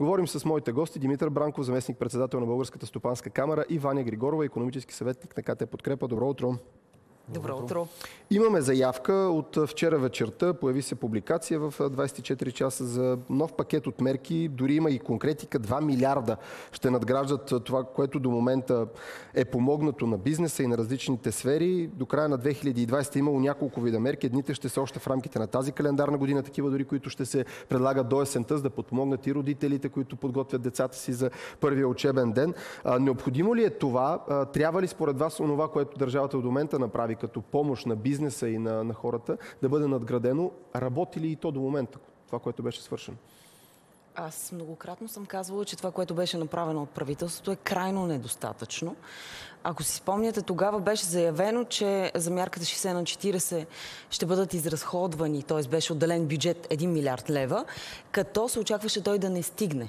Говорим с моите гости Димитър Бранков, заместник председател на Българската стопанска камера и Ваня Григорова, економически съветник на КТ Подкрепа. Добро утро! Добро утро. Имаме заявка от вчера вечерта. Появи се публикация в 24 часа за нов пакет от мерки. Дори има и конкретика. 2 милиарда ще надграждат това, което до момента е помогнато на бизнеса и на различните сфери. До края на 2020 е имало няколко вида мерки. Едните ще са още в рамките на тази календарна година, такива дори, които ще се предлагат до есента, за да подпомогнат и родителите, които подготвят децата си за първия учебен ден. необходимо ли е това? трябва ли според вас онова, което държавата до момента направи като помощ на бизнеса и на, на хората, да бъде надградено. Работи ли и то до момента, това, което беше свършено? Аз многократно съм казвала, че това, което беше направено от правителството е крайно недостатъчно. Ако си спомняте, тогава беше заявено, че за мярката 60 на 40 ще бъдат изразходвани, т.е. беше отделен бюджет 1 милиард лева, като се очакваше той да не стигне.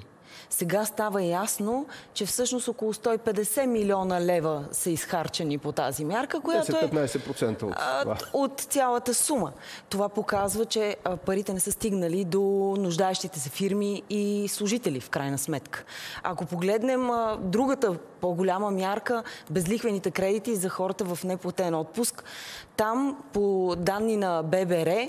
Сега става ясно, че всъщност около 150 милиона лева са изхарчени по тази мярка, която е 15% от, това. от цялата сума. Това показва, че парите не са стигнали до нуждаещите се фирми и служители в крайна сметка. Ако погледнем другата по-голяма мярка, безлихвените кредити за хората в неплатен отпуск, там по данни на ББР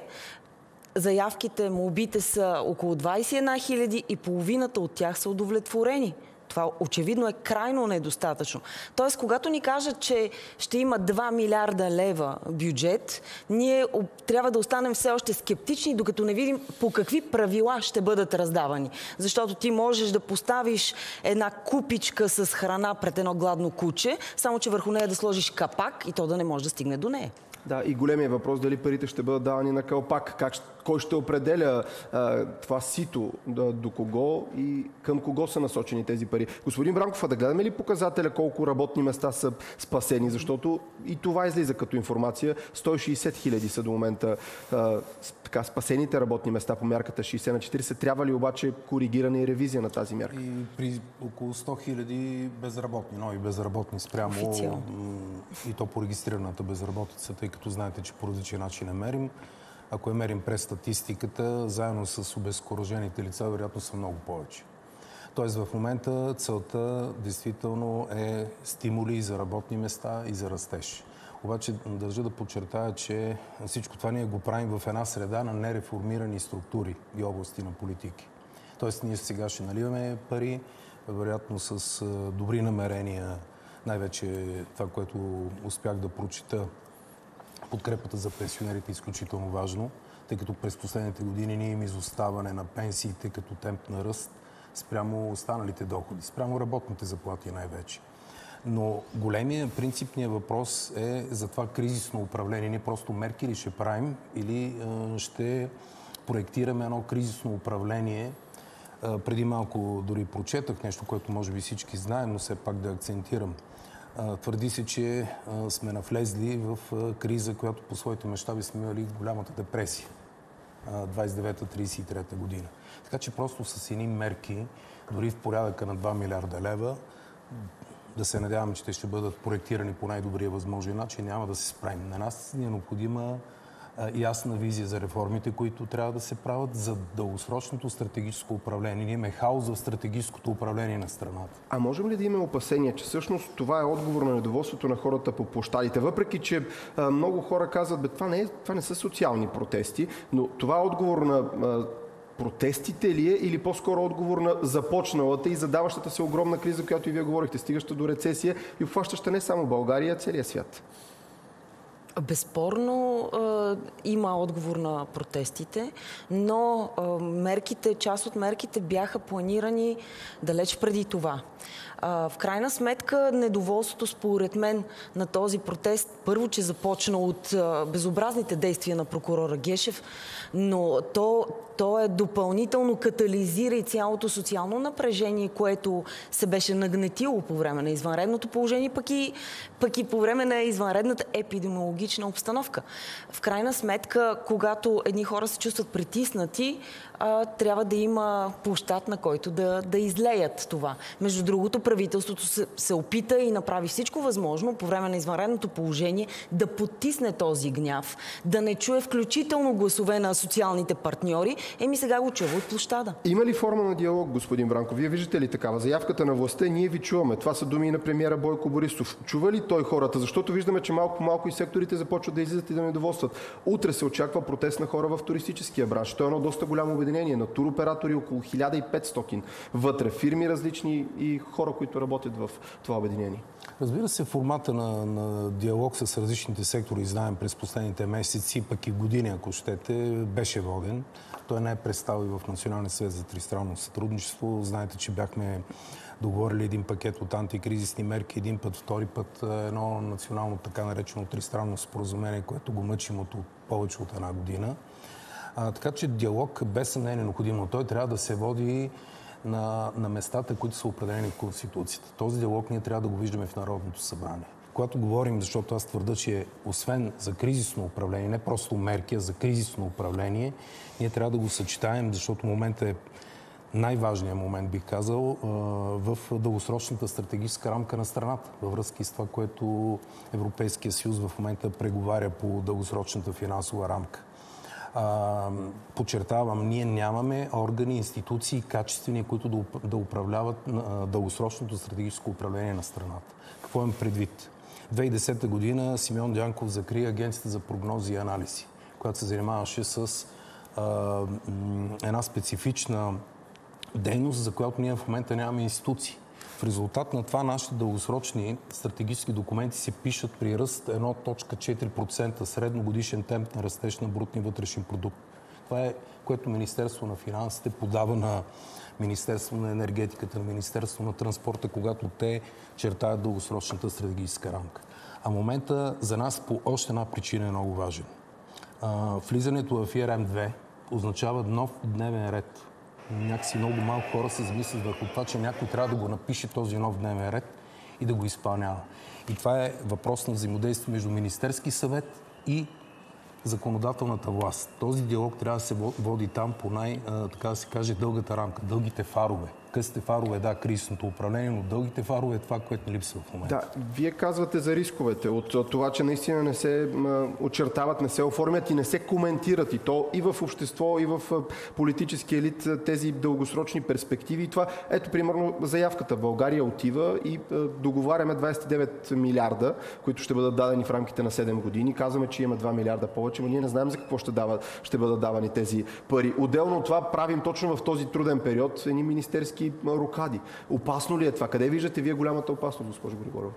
заявките, молбите са около 21 хиляди и половината от тях са удовлетворени. Това очевидно е крайно недостатъчно. Тоест, когато ни кажат, че ще има 2 милиарда лева бюджет, ние трябва да останем все още скептични, докато не видим по какви правила ще бъдат раздавани. Защото ти можеш да поставиш една купичка с храна пред едно гладно куче, само че върху нея да сложиш капак и то да не може да стигне до нея. Да, и големия въпрос дали парите ще бъдат давани на кълпак. Как, кой ще определя а, това сито, да, до кого и към кого са насочени тези пари. Господин Бранков, а да гледаме ли показателя колко работни места са спасени? Защото и това излиза като информация. 160 хиляди са до момента а, така, спасените работни места по мярката 60 на 40. Трябва ли обаче коригиране и ревизия на тази мярка? И при около 100 хиляди безработни, нови безработни спрямо Официално. и то по регистрираната безработица, тъй като знаете, че по различен начин не мерим. Ако я мерим през статистиката, заедно с обезкуражените лица, вероятно са много повече. Тоест в момента целта действително е стимули за работни места и за растеж. Обаче държа да подчертая, че всичко това ние го правим в една среда на нереформирани структури и области на политики. Тоест ние сега ще наливаме пари, вероятно с добри намерения, най-вече това, което успях да прочита подкрепата за пенсионерите е изключително важно, тъй като през последните години ние им изоставане на пенсиите като темп на ръст спрямо останалите доходи, спрямо работните заплати най-вече. Но големия принципният въпрос е за това кризисно управление. Ние просто мерки ли ще правим или ще проектираме едно кризисно управление. преди малко дори прочетах нещо, което може би всички знаем, но все пак да акцентирам. Твърди се, че сме навлезли в криза, която по своите мащаби сме имали голямата депресия. 29-33 година. Така че просто с едни мерки, дори в порядъка на 2 милиарда лева, да се надяваме, че те ще бъдат проектирани по най-добрия възможен начин, няма да се справим. На нас ни е необходима ясна визия за реформите, които трябва да се правят за дългосрочното стратегическо управление. Ние имаме хаос в стратегическото управление на страната. А можем ли да имаме опасения, че всъщност това е отговор на недоволството на хората по площадите? Въпреки, че много хора казват, бе, това не, е, това не са социални протести, но това е отговор на протестите ли е или по-скоро отговор на започналата и задаващата се огромна криза, която и вие говорихте, стигаща до рецесия и обхващаща не само България, а целия свят? Безспорно има отговор на протестите, но мерките, част от мерките бяха планирани далеч преди това. В крайна сметка, недоволството според мен на този протест, първо, че започна от безобразните действия на прокурора Гешев, но то, то е допълнително катализира и цялото социално напрежение, което се беше нагнетило по време на извънредното положение, пък и, пък и по време на извънредната епидемиология аналогична обстановка. В крайна сметка, когато едни хора се чувстват притиснати, трябва да има площад, на който да, да излеят това. Между другото, правителството се, се опита и направи всичко възможно по време на извънредното положение да потисне този гняв, да не чуе включително гласове на социалните партньори. Еми сега го чува от площада. Има ли форма на диалог, господин Бранко? Вие виждате ли такава? Заявката на властта, ние ви чуваме. Това са думи на премиера Бойко Борисов. Чува ли той хората? Защото виждаме, че малко по малко и секторите започват да излизат и да недоволстват. Утре се очаква протест на хора в туристическия бранш. То е едно доста голямо обединение на туроператори, около 1500 вътре, фирми различни и хора, които работят в това обединение. Разбира се, формата на, на диалог с различните сектори, знаем през последните месеци, пък и години, ако щете, беше воден. Той не е представил в Националния съвет за тристранно сътрудничество. Знаете, че бяхме договорили един пакет от антикризисни мерки, един път, втори път едно национално така наречено тристранно споразумение, което го мъчим от повече от една година. А, така че диалог без съмнение е необходимо. Той трябва да се води на, на местата, които са определени в Конституцията. Този диалог ние трябва да го виждаме в Народното събрание. Когато говорим, защото аз твърда, че освен за кризисно управление, не просто мерки, а за кризисно управление, ние трябва да го съчетаем, защото момента е най-важният момент, бих казал, в дългосрочната стратегическа рамка на страната, във връзки с това, което Европейския съюз в момента преговаря по дългосрочната финансова рамка. Подчертавам, ние нямаме органи, институции, качествени, които да, да управляват дългосрочното стратегическо управление на страната. Какво имам предвид? 2010 година Симеон Дянков закри Агенцията за прогнози и анализи, която се занимаваше с а, една специфична дейност, за която ние в момента нямаме институции. В резултат на това нашите дългосрочни стратегически документи се пишат при ръст 1.4% средно годишен темп на растеж на брутния вътрешен продукт. Това е което Министерство на финансите подава на Министерство на енергетиката, на Министерство на транспорта, когато те чертаят дългосрочната стратегическа рамка. А момента за нас по още една причина е много важен. влизането в ИРМ-2 означава нов дневен ред някакси много малко хора се замислят върху това, че някой трябва да го напише този нов дневен ред и да го изпълнява. И това е въпрос на взаимодействие между Министерски съвет и законодателната власт. Този диалог трябва да се води там по най, така да се каже, дългата рамка, дългите фарове. Късите фарове, да, кризисното управление, но дългите фарове е това, което липсва в момента. Да, вие казвате за рисковете от това, че наистина не се очертават, не се оформят и не се коментират и то и в общество, и в политически елит тези дългосрочни перспективи. И това, ето, примерно, заявката. България отива и договаряме 29 милиарда, които ще бъдат дадени в рамките на 7 години. Казваме, че има 2 милиарда повече, но ние не знаем за какво ще, дава, ще бъдат давани тези пари. Отделно от това правим точно в този труден период едни министерски политически рокади. Опасно ли е това? Къде виждате вие голямата опасност, госпожо Григорова?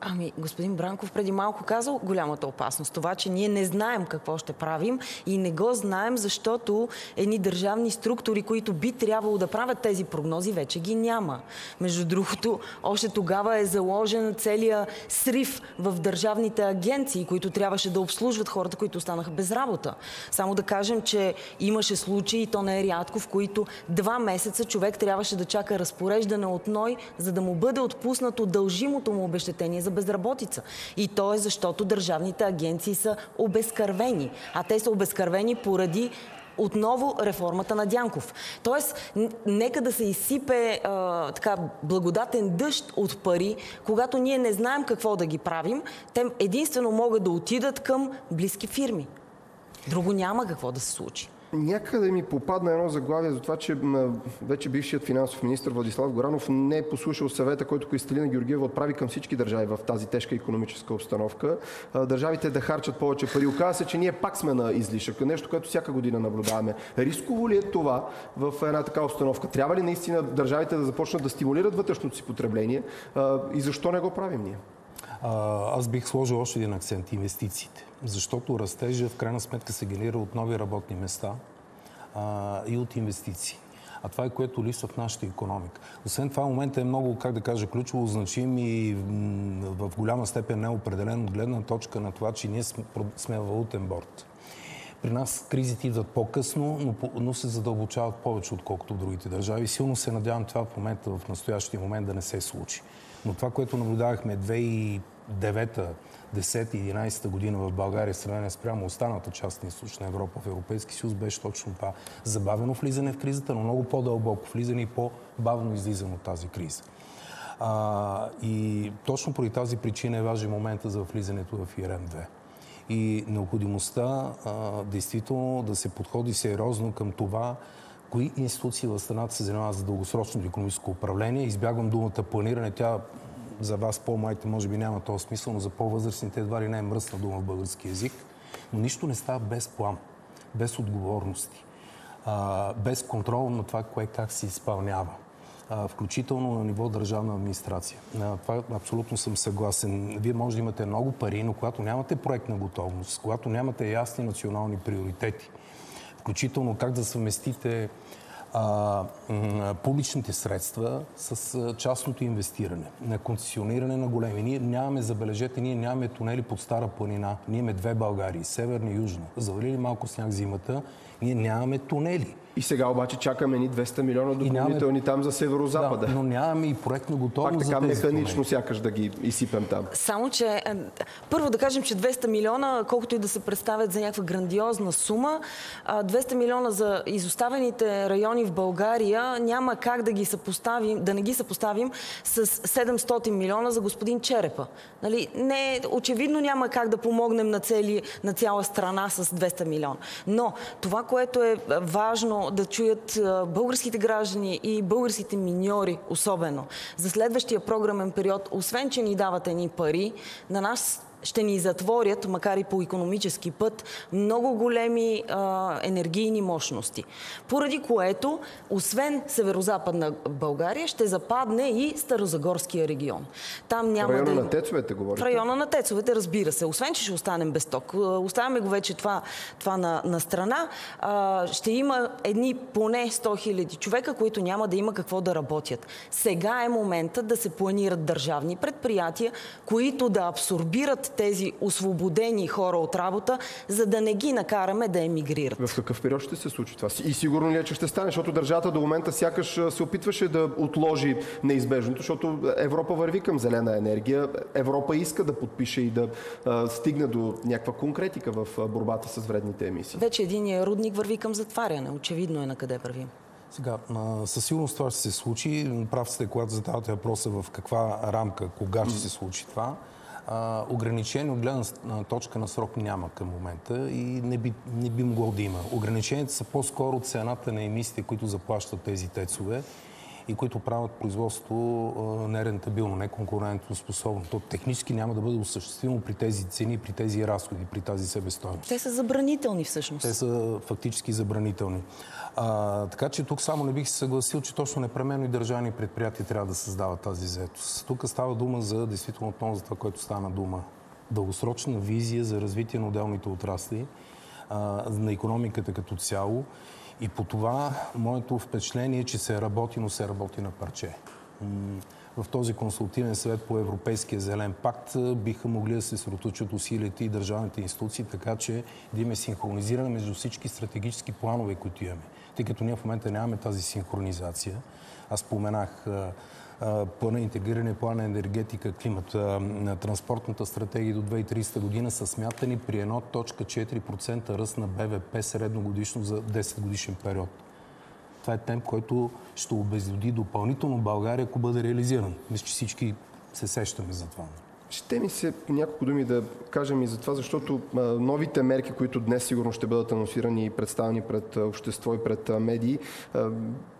Ами, господин Бранков преди малко казал голямата опасност. Това, че ние не знаем какво ще правим и не го знаем, защото едни държавни структури, които би трябвало да правят тези прогнози, вече ги няма. Между другото, още тогава е заложен целият срив в държавните агенции, които трябваше да обслужват хората, които останаха без работа. Само да кажем, че имаше случаи, и то не е рядко, в които два месеца човек трябваше да чака разпореждане от НОЙ, за да му бъде отпуснато дължимото му обещетение за безработица. И то е защото държавните агенции са обезкървени. А те са обезкървени поради отново реформата на Дянков. Тоест, нека да се изсипе а, така благодатен дъжд от пари, когато ние не знаем какво да ги правим, те единствено могат да отидат към близки фирми. Друго няма какво да се случи. Някъде ми попадна едно заглавие за това, че вече бившият финансов министр Владислав Горанов не е послушал съвета, който Кристалина Георгиева отправи към всички държави в тази тежка економическа обстановка. Държавите да харчат повече пари. Оказва се, че ние пак сме на излишък. Нещо, което всяка година наблюдаваме. Рисково ли е това в една така обстановка? Трябва ли наистина държавите да започнат да стимулират вътрешното си потребление и защо не го правим ние? Аз бих сложил още един акцент – инвестициите защото растежа в крайна сметка се генерира от нови работни места а, и от инвестиции. А това е което липсва в нашата економика. Освен това, момента е много, как да кажа, ключово значим и в голяма степен неопределен от гледна точка на това, че ние сме валутен борт. При нас кризите идват по-късно, но, но се задълбочават повече, отколкото в другите държави. Силно се надявам това в момента, в настоящия момент да не се случи. Но това, което наблюдавахме 9 10-11 година в България, сравнение спрямо останалата част на източна Европа в Европейски съюз, беше точно това. Забавено влизане в кризата, но много по-дълбоко влизане и по-бавно излизане от тази криза. А, и точно поради тази причина е важен момента за влизането в ИРМ-2 и необходимостта а, действително да се подходи сериозно към това, кои институции в страната се занимават за дългосрочното економическо управление. Избягвам думата планиране. Тя за вас по-младите може би няма този смисъл, но за по-възрастните едва ли не е мръсна дума в български язик. Но нищо не става без план, без отговорности, без контрол на това, кое как се изпълнява включително на ниво държавна администрация. Това абсолютно съм съгласен. Вие може да имате много пари, но когато нямате проектна готовност, когато нямате ясни национални приоритети, включително как да съвместите а, публичните средства с частното инвестиране, на концесиониране на големи. Ние нямаме, забележете, ние нямаме тунели под Стара планина. Ние имаме две Българии, северна и южна. Завалили малко сняг зимата, ние нямаме тунели. И сега обаче чакаме ни 200 милиона допълнителни нямаме... там за северо-запада. Да, но нямаме и проектна готовност Пак така за тези механично сякаш да ги изсипем там. Само, че е, първо да кажем, че 200 милиона, колкото и да се представят за някаква грандиозна сума, 200 милиона за изоставените райони в България няма как да ги съпоставим, да не ги съпоставим с 700 милиона за господин Черепа. Нали? Не, очевидно няма как да помогнем на, цели, на цяла страна с 200 милиона. Но това, което е важно да чуят българските граждани и българските миньори особено. За следващия програмен период, освен, че ни дават едни пари, на нас ще ни затворят, макар и по економически път, много големи а, енергийни мощности. Поради което, освен северо-западна България, ще западне и Старозагорския регион. Там няма в района да... на тецовете говорите? В района на тецовете, разбира се. Освен, че ще останем без ток. Оставяме го вече това, това на, на страна. А, ще има едни поне 100 хиляди човека, които няма да има какво да работят. Сега е момента да се планират държавни предприятия, които да абсорбират тези освободени хора от работа, за да не ги накараме да емигрират. В какъв период ще се случи това? И сигурно ли е, че ще стане? Защото държавата до момента сякаш се опитваше да отложи неизбежното, защото Европа върви към зелена енергия. Европа иска да подпише и да а, стигне до някаква конкретика в борбата с вредните емисии. Вече единия рудник върви към затваряне. Очевидно е на къде вървим. Сега, със сигурност това ще се случи. Прав сте, когато задавате въпроса в каква рамка, кога ще се случи това ограничение от гледна точка на срок няма към момента и не би, не би могло да има. Ограниченията са по-скоро цената на емисиите, които заплащат тези тецове и които правят производство нерентабилно, неконкурентно способно. То технически няма да бъде осъществимо при тези цени, при тези разходи, при тази себестоеност. Те са забранителни всъщност. Те са фактически забранителни. А, така че тук само не бих се съгласил, че точно непременно и държавни предприятия трябва да създават тази заетост. Тук става дума за, действително отново за това, което стана дума. Дългосрочна визия за развитие на отделните отрасли, а, на економиката като цяло. И по това моето впечатление е, че се работи, но се работи на парче в този консултивен съвет по Европейския зелен пакт биха могли да се сроточат усилията и държавните институции, така че да имаме синхронизиране между всички стратегически планове, които имаме. Тъй като ние в момента нямаме тази синхронизация. Аз споменах плана интегриране, плана енергетика, климат, на транспортната стратегия до 2030 година са смятани при 1.4% ръст на БВП средногодишно за 10 годишен период. Това е темп, който ще обезлюди допълнително България, ако бъде реализиран. Мисля, че всички се сещаме за това. Ще ми се няколко думи да кажем и за това, защото новите мерки, които днес сигурно ще бъдат анонсирани и представени пред общество и пред медии,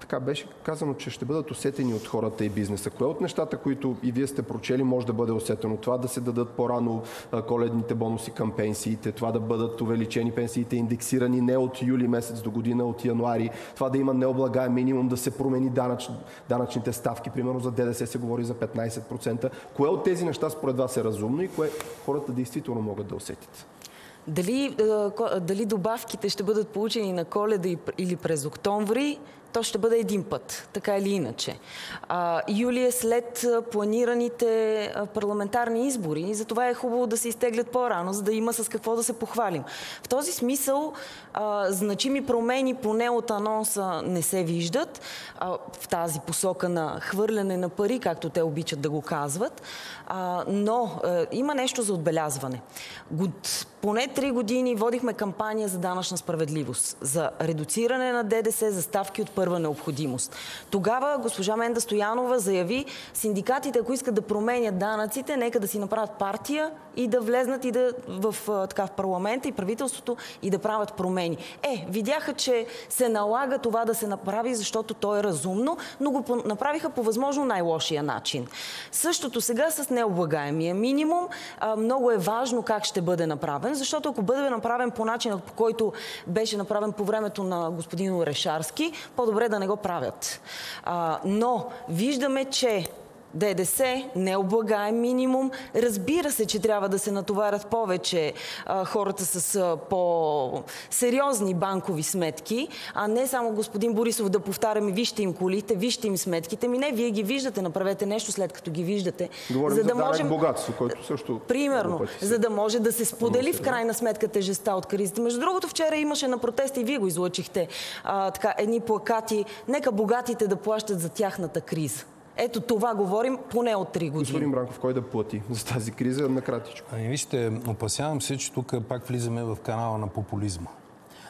така беше казано, че ще бъдат усетени от хората и бизнеса. Кое от нещата, които и вие сте прочели, може да бъде усетено? Това да се дадат по-рано коледните бонуси към пенсиите, това да бъдат увеличени пенсиите, индексирани не от юли месец до година, от януари, това да има необлагаем минимум, да се промени данъч, данъчните ставки, примерно за ДДС се говори за 15%. Кое от тези неща според вас е разумно и кое хората действително могат да усетят? Дали, дали добавките ще бъдат получени на коледа или през октомври, то ще бъде един път, така или иначе. А, юли е след планираните парламентарни избори и затова е хубаво да се изтеглят по-рано, за да има с какво да се похвалим. В този смисъл а, значими промени поне от анонса не се виждат а, в тази посока на хвърляне на пари, както те обичат да го казват, а, но а, има нещо за отбелязване. Год, поне три години водихме кампания за данъчна справедливост, за редуциране на ДДС, за ставки от първа необходимост. Тогава госпожа Менда Стоянова заяви, синдикатите, ако искат да променят данъците, нека да си направят партия и да влезнат и да в, така, в парламента и правителството и да правят промени. Е, видяха, че се налага това да се направи, защото то е разумно, но го направиха по възможно най-лошия начин. Същото сега с необлагаемия минимум. Много е важно как ще бъде направен, защото ако бъде направен по начина, по който беше направен по времето на господин Орешарски, по-добре да не го правят. но виждаме, че ДДС, необлагаем минимум. Разбира се, че трябва да се натоварят повече а, хората с по-сериозни банкови сметки, а не само господин Борисов да повтаряме, вижте им колите, вижте им сметките. Ми не, вие ги виждате, направете нещо след като ги виждате. Говорим за да за можем... богатство, който също... Примерно, за да може да се сподели в крайна сметка тежеста от кризата. Между другото, вчера имаше на протести и вие го излъчихте а, така, едни плакати. Нека богатите да плащат за тяхната криза. Ето това говорим поне от 3 години. Господин Бранков, кой да плати за тази криза накратичко? Ами вижте, опасявам се, че тук пак влизаме в канала на популизма.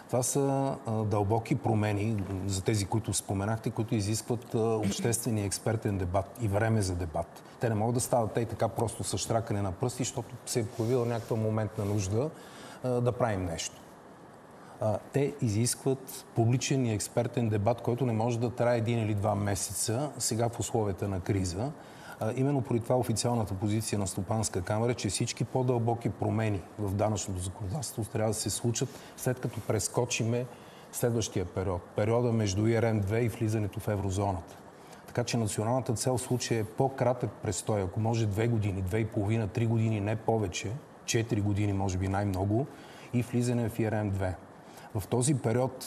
Това са а, дълбоки промени за тези, които споменахте, които изискват а, обществен и експертен дебат и време за дебат. Те не могат да стават те така просто с штракане на пръсти, защото се е появила някаква моментна нужда а, да правим нещо те изискват публичен и експертен дебат, който не може да трае един или два месеца, сега в условията на криза. Именно поради това официалната позиция на Стопанска камера, че всички по-дълбоки промени в данъчното законодателство трябва да се случат след като прескочиме следващия период. Периода между ИРМ-2 и влизането в еврозоната. Така че националната цел в случая е по-кратък престой, ако може две години, две и половина, три години, не повече, четири години може би най-много и влизане в ИРМ-2 в този период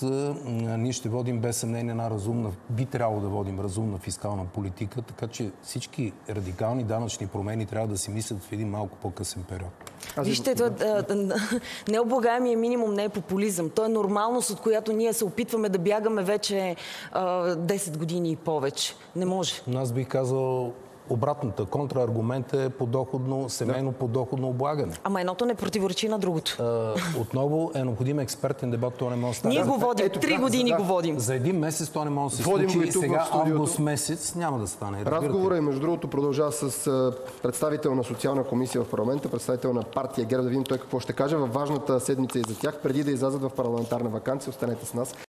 ние ще водим без съмнение една разумна, би трябвало да водим разумна фискална политика, така че всички радикални данъчни промени трябва да си мислят в един малко по-късен период. Вижте, да. необлагаемия минимум не е популизъм. То е нормалност, от която ние се опитваме да бягаме вече а, 10 години и повече. Не може. Но аз бих казал Обратната контрааргумент е подоходно, семейно да. подоходно облагане. Ама едното не противоречи на другото. А, отново е необходим експертен дебат, то не може да стане. Ние го водим, Ето, три години да. го водим. За един месец то не може да се водим случи и сега август месец няма да стане. Разговора и между другото продължава с представител на социална комисия в парламента, представител на партия ГЕРБ, да видим той какво ще каже във важната седмица и за тях, преди да излязат в парламентарна вакансия. Останете с нас.